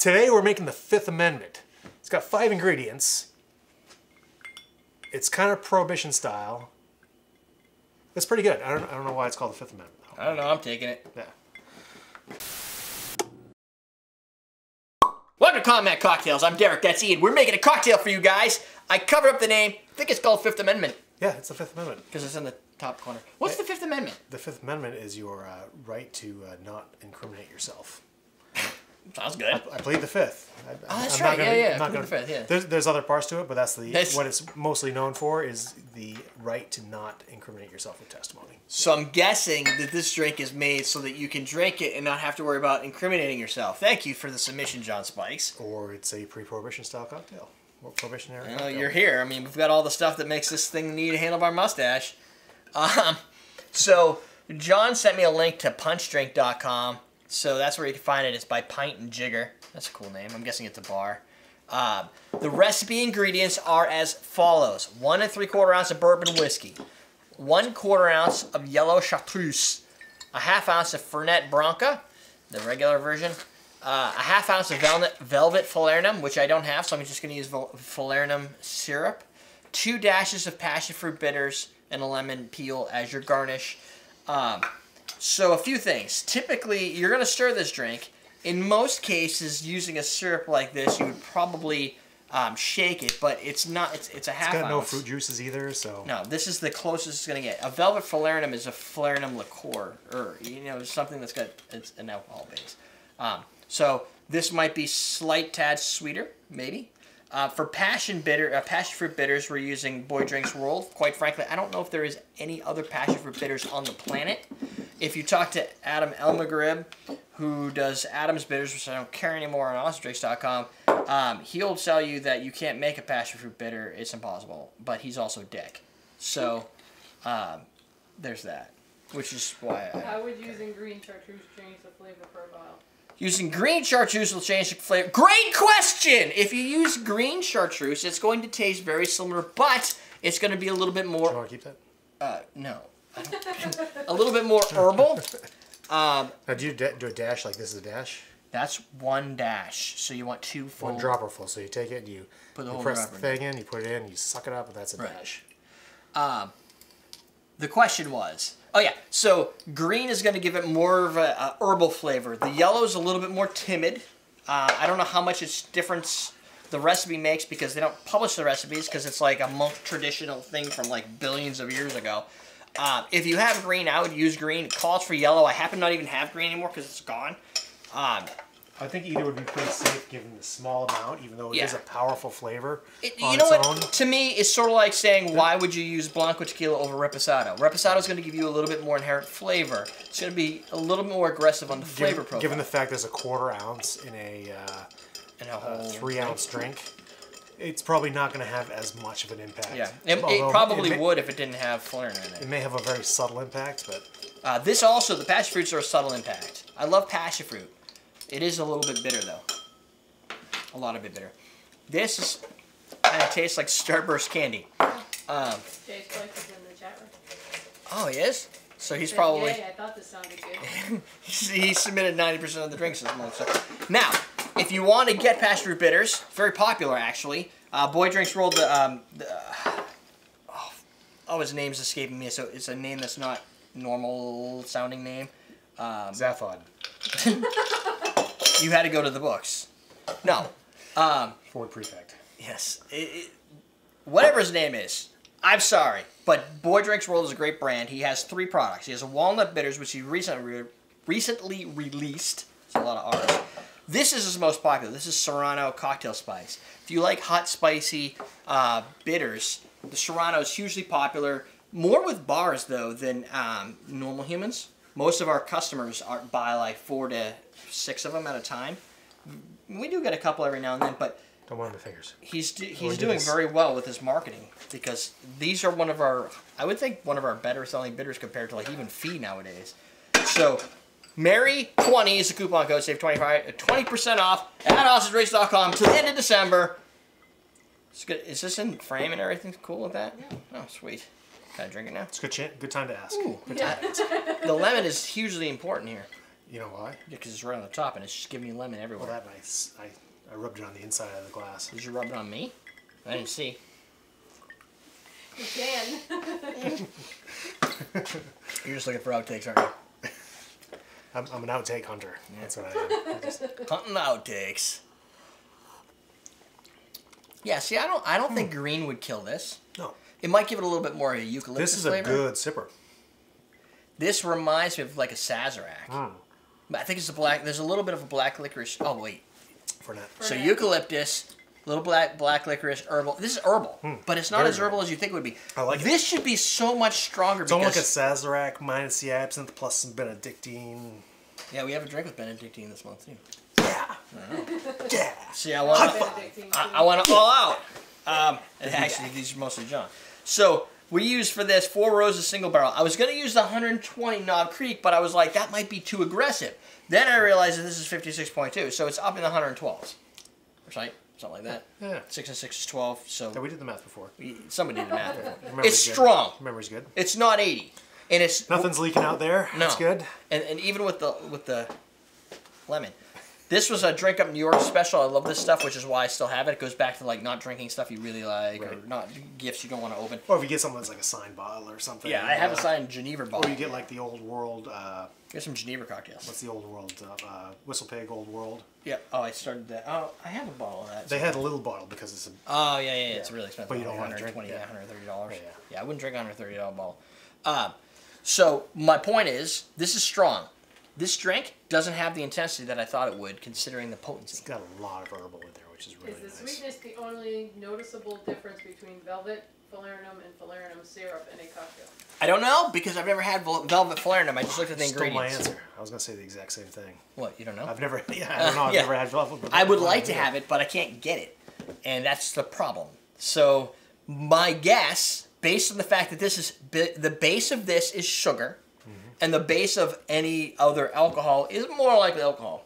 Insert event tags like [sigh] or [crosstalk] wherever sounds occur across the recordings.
Today we're making the Fifth Amendment. It's got five ingredients. It's kind of prohibition style. It's pretty good. I don't, I don't know why it's called the Fifth Amendment. I don't know. I'm taking it. Yeah. Welcome to Common Man Cocktails. I'm Derek. That's Ian. We're making a cocktail for you guys. I covered up the name. I think it's called Fifth Amendment Yeah, it's the Fifth Amendment. because it's in the top corner. What's the Fifth Amendment? The Fifth Amendment is your uh, right to uh, not incriminate yourself. Sounds good. I plead the Fifth. I, Oh, that's I'm not right. gonna Yeah, yeah. I'm not gonna- the Fifth, yeah. There's, there's other parts to it, but that's the That's- what it's mostly known for is the right to not incriminate yourself with testimony. So I'm guessing that this drink is made so that you can drink it and not have to worry about incriminating yourself. Thank you for the submission, John Spikes. Or it's a pre-prohibition style cocktail. Or prohibitionary. Well, cocktail. you're here. I mean, we've got all the stuff that makes this thing need a handlebar mustache. Um, so John sent me a link to punchdrink.com. So that's where you can find it. It's by Pint and Jigger. That's a cool name. I'm guessing it's a bar. Um, the recipe ingredients are as follows: one and three quarter ounce of bourbon whiskey, one quarter ounce of yellow chartreuse, a half ounce of Fernet Branca, the regular version, uh, a half ounce of velvet, velvet falernum, which I don't have, so I'm just going to use falernum syrup, two dashes of passion fruit bitters, and a lemon peel as your garnish. Um, so a few things. Typically, you're going to stir this drink. In most cases, using a syrup like this, you would probably um, shake it, but it's not. It's, it's a half It's got no fruit juices either, so No, this is the closest it's gonna get. A velvet falernum is a falernum liqueur, or you know, something that's got it's an alcohol base. Um, so this might be slight tad sweeter, maybe. Uh, for passion bitter, uh, passion fruit bitters, we're using Boy Drinks World. Quite frankly, I don't know if there is any other passion fruit bitters on the planet. If you talk to Adam Elmegirab, who does Adam's Bitters, which I don't carry anymore on AwesomeDrinks.com, um, he'll tell you that you can't make a passion fruit bitter. It's impossible. But he's also dick. So um, there's that, which is why I, How would using green chartreuse change the flavor profile? using green chartreuse will change the flavor. Great question! If you use green chartreuse, it's going to taste very similar, but it's going to be a little bit do you more. want to keep that? Uh, no, I don't- a little bit more herbal. Um, Now, do you da- do a dash like this is a dash? that's one dash, so you want two full. One dropper full. So you take it and you, Put the you whole press dropper the in. thing in, you put it in, you suck it up, and that's a Right. dash. Um, the question was, oh yeah, so green is going to give it more of a, a herbal flavor. The yellow is a little bit more timid. Uh, I don't know how much it's difference the recipe makes because they don't publish the recipes because it's like a monk traditional thing from like billions of years ago. Uh, if you have green, I would use green. It calls for yellow. I happen to not even have green anymore because it's gone. Um, I think either would be pretty safe given the small amount, even though it is Yeah. a powerful flavor It, on you know its what? own. To me, it's sort of like saying, why would you use Blanco tequila over Reposado? Reposado is going to give you a little bit more inherent flavor. It's going to be a little bit more aggressive on the flavor Given, profile. given the fact there's a quarter ounce in a uh, and a whole three ounce drink, it's probably not going to have as much of an impact. Yeah, it, it Although probably may, would if it didn't have Falernum in It it. may have a very subtle impact, but Uh, this also, the passion fruits are a subtle impact. I love passion fruit. It is a little bit bitter though. A lot of bit bitter. This is kind of tastes like Starburst candy. Um, Jay is in the chat room. oh, he is. So he's Said, probably. Yay, I thought this sounded good. [laughs] he submitted 90% of the drinks this month. So. Now, if you want to get past fruit bitters, very popular actually. Uh, Boy Drinks World the, um, the oh, oh, his name's escaping me. So it's a name that's not normal sounding name. Um, Zaphod, [laughs] you had to go to the books. No. Um, Ford Prefect. Yes. It, it, whatever his name is, I'm sorry, but Boy Drinks World is a great brand. He has three products. He has a walnut bitters, which he recently re- recently released. It's a lot of R's. This is his most popular. This is Serrano cocktail spice. If you like hot, spicy uh, bitters, the Serrano is hugely popular. More with bars though than um, normal humans. Most of our customers are buy like four to six of them at a time. We do get a couple every now and then, but Don't want the fingers. he's do, he's doing this. very well with his marketing because these are one of our I would think one of our better selling bitters compared to like even Fee nowadays. So Merry twenty is the coupon code. Save 25 uh, percent off at AwesomeDrinks.com to the end of December. It's good. Is this in frame and everything cool with that? Oh, sweet. Can I drink it now? It's a good, chan- good time to ask. Ooh, Yeah. [laughs] the lemon is hugely important here. You know why? Because it's right on the top and it's just giving me lemon everywhere. Well, that nice. I, I rubbed it on the inside of the glass. Did you rub it on me? I didn't see. You can. [laughs] You're just looking for outtakes, aren't you? I'm, I'm an outtake hunter. That's what I am. I [laughs] just, Hunting outtakes. Yeah, see, I don't, I don't think green would kill this. no. It might give it a little bit more of a eucalyptus This is a flavor. good sipper. This reminds me of like a Sazerac. Mm. I think it's a black. There's a little bit of a black licorice. Oh wait, For that. so eucalyptus, little black black licorice, herbal. This is herbal, but it's not Hmm. As herbal herbal. as you think it would be. I like it. This should be so much stronger It's almost like a Sazerac minus the absinthe plus some Benedictine. yeah, we have a drink with Benedictine this month too. Yeah. [laughs] Yeah. See, I want I. I want to all out. Um, and actually, these are mostly John. So we used for this four roses single barrel. I was gonna use the 120 Knob Creek, but I was like, that might be too aggressive. Then I realized that this is 56.2, so it's up in the 112s, right? Something like that. Yeah. Six and six is 12. So Yeah, we did the math before. we- somebody did the math. [laughs] Memory's it's good. strong. Memory's good. It's not 80, and it's Nothing's leaking out there. no. That's good. And, and even with the with the lemon, this was a drink up New York special. I love this stuff, which is why I still have it. It goes back to like not drinking stuff you really like, or not gifts you don't want to open. Or if you get something that's like a signed bottle or something. Yeah, I have a uh, signed Geneva bottle. Or you get like the old world. Uh, Here's some Geneva cocktails. what's the old world? Uh, uh, Whistle Pig Old World. Yeah. Oh, I started that. Oh, I have a bottle of that. They had a little bottle because it's a. Oh yeah, yeah, yeah. It's really expensive. But you don't wanna 120 drink- yeah. 130 dollars. Yeah, Yeah, I wouldn't drink a 130 dollar bottle. Um, so my point is, this is strong. This drink doesn't have the intensity that I thought it would, considering the potency. It's got a lot of herbal in there, which is really nice. Is the nice. sweetness the only noticeable difference between velvet, falernum, and falernum syrup in a cocktail? I don't know because I've never had velvet falernum. I just looked at the Stole my answer. I was gonna say the exact same thing. What you don't know? I've never. [laughs] Yeah, I don't know. I've [laughs] Yeah. never had velvet. but- I would like to have it, but I can't get it, and that's the problem. So my guess, based on the fact that this is the base of this is sugar, and the base of any other alcohol is more likely alcohol.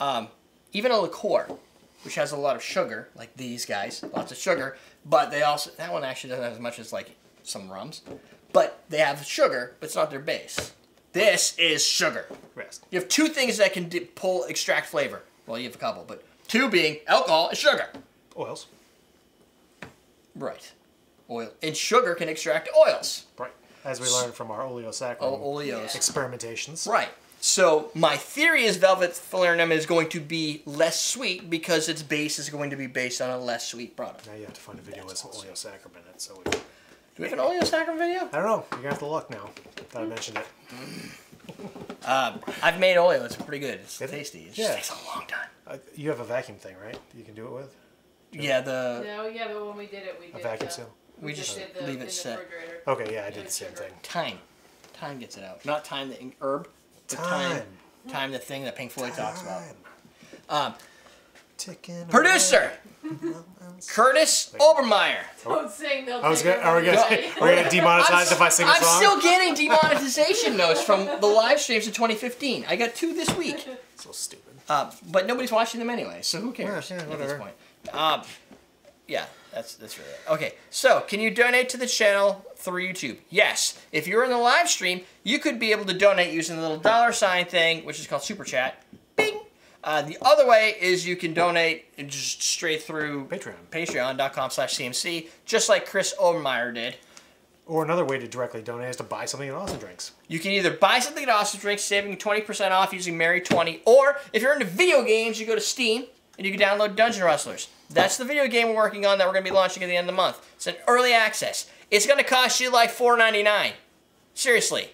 Um, even a liqueur, which has a lot of sugar, like these guys, lots of sugar, but they also that one actually doesn't have as much as like some rums, but they have sugar, but it's not their base. This is sugar. You have two things that can pull extract flavor. Well, you have a couple, but two being alcohol and sugar. Oils. Right. Oil and sugar can extract oils. Right. As we learned from our oleo saccharum Oh, oleos. experimentations. Right. So my theory is velvet falernum is going to be less sweet because its base is going to be based on a less sweet product. Now you have to find a video with some oleo saccharum in it. So we, Do we have an oleo saccharum video? I don't know. You're gonna have to look now. That I mentioned it. Um, I've made oleo. It's pretty good. It's Is it? tasty. It just Yeah. takes a long time. Uh, you have a vacuum thing, right? You can do it with Yeah, the No, yeah, but when we did it, we did. vacuum uh, seal? We, We just, just the, leave it set. Okay, yeah, I did the same thing. time. Time gets it out. Not time the herb. but Time. Time the thing that Pink Floyd talks about. Time. Um, Ticking producer. Curtis Obermeyer. [laughs] Don't sing, they'll I was take gonna, are we gonna, everything are we away. gonna demonetize if I sing a I'm still getting demonetization notes from the live streams of 2015. I got two this week, [laughs] So stupid. uh, but nobody's watching them anyway, so who cares Yeah, yeah, at this point? Um, yeah, that's that's really it. Okay, so can you donate to the channel through YouTube? Yes. If you're in the live stream, you could be able to donate using the little dollar sign thing, which is called Super Chat. Bing. Uh, the other way is you can donate just straight through Patreon. patreon.com slash CMC, just like Chris Obermeyer did. Or another way to directly donate is to buy something at Awesome Drinks. You can either buy something at Awesome Drinks, saving 20% off using MERRY20, or if you're into video games, you go to Steam and you can download Dungeon Rustlers. That's the video game we're working on that we're going to be launching at the end of the month. It's an early access. It's going to cost you like $4.99. Seriously.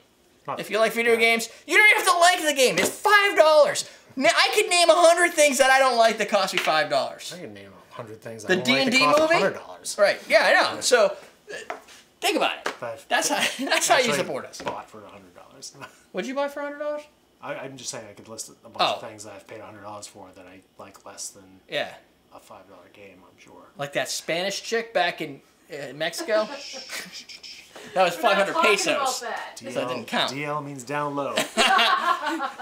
Not- If you like video games, you don't even have to like the game. It's $5. Now, I could name 100 things that I don't like that cost me $5. I can name a hundred things. The I don't like that D&D cost movie? Hundred dollars. Right. Yeah, I know. So, uh, think about it. [laughs] That's how, that's how you support us. Bought for a hundred dollars. [laughs] What'd you buy for $100? I, I'm just saying I could list a bunch Oh. of things that I've paid hundred dollars for that I like less than Yeah. a five dollar game. I'm sure. Like that Spanish chick back in uh, Mexico. [laughs] that was 500 talking pesos. about that. So that didn't count. DL means down low. [laughs]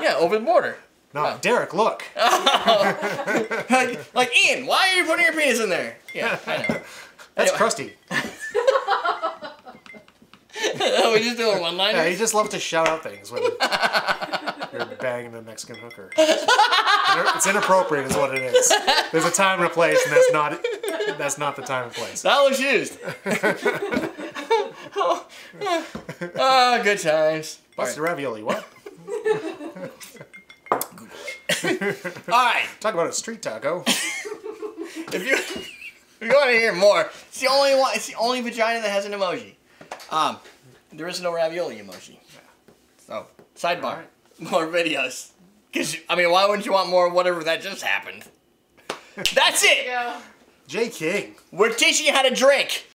Yeah, over the border. No, Derek, look. [laughs] like, like, Ian, why are you putting your penis in there? Yeah, I know. That's Anyway. crusty. we just do a one Yeah, he just loves to shout out things when you're You're banging a Mexican hooker. It's inappropriate, is what it is. There's a time and a place, and that's not that's not the time and place. That was used. oh, [laughs] good times. What's the ravioli? What? [laughs] All right. Talk about a street taco. If you if you want to hear more, it's the only one. It's the only vagina that has an emoji. Um, there is no ravioli emoji. So sidebar, Alright. More videos. Cause I mean, why wouldn't you want more? Whatever that just happened. [laughs] That's it. Yeah. J King. We're teaching you how to drink.